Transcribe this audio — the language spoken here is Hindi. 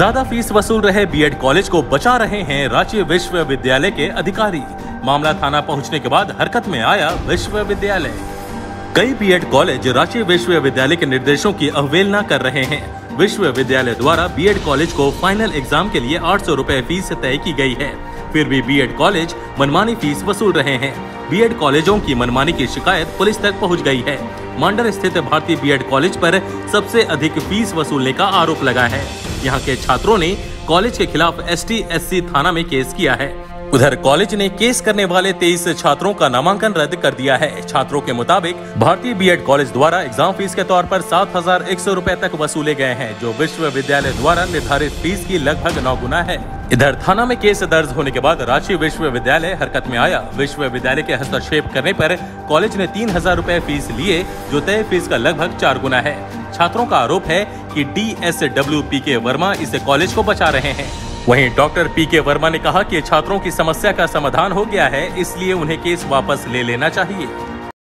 ज़्यादा फ़ीस वसूल रहे बीएड कॉलेज को बचा रहे हैं रांची विश्वविद्यालय के अधिकारी। मामला थाना पहुँचने के बाद हरकत में आया विश्वविद्यालय। कई बीएड कॉलेज रांची विश्वविद्यालय के निर्देशों की अवहेलना कर रहे हैं। विश्वविद्यालय द्वारा बीएड कॉलेज को फाइनल एग्ज़ाम के लिए आठ सौ रूपए फ़ीस तय की गई है। फिर भी बीएड कॉलेज मनमानी फ़ीस वसूल रहे हैं। बीएड कॉलेजों की मनमानी की शिकायत पुलिस तक पहुँच गई है। मांडर स्थित भारतीय बीएड कॉलेज पर सबसे अधिक फ़ीस वसूलने का आरोप लगा है। यहाँ के छात्रों ने कॉलेज के खिलाफ एस टी थाना में केस किया है। उधर कॉलेज ने केस करने वाले तेईस छात्रों का नामांकन रद्द कर दिया है। छात्रों के मुताबिक, भारतीय बीएड कॉलेज द्वारा एग्ज़ाम फ़ीस के तौर पर सात हज़ार एक सौ रूपए तक वसूले गए हैं, जो विश्वविद्यालय द्वारा निर्धारित फ़ीस की लगभग नौ गुना है। इधर थाना में केस दर्ज होने के बाद रांची विश्वविद्यालय हरकत में आया। विश्वविद्यालय के हस्तक्षेप करने पर कॉलेज ने तीन हज़ार रूपए फ़ीस लिए, जो तय फ़ीस का लगभग चार गुना है। छात्रों का आरोप है कि डी एस डब्ल्यू पी के वर्मा इस कॉलेज को बचा रहे हैं। वहीं डॉक्टर पी के वर्मा ने कहा कि छात्रों की समस्या का समाधान हो गया है, इसलिए उन्हें केस वापस ले लेना चाहिए।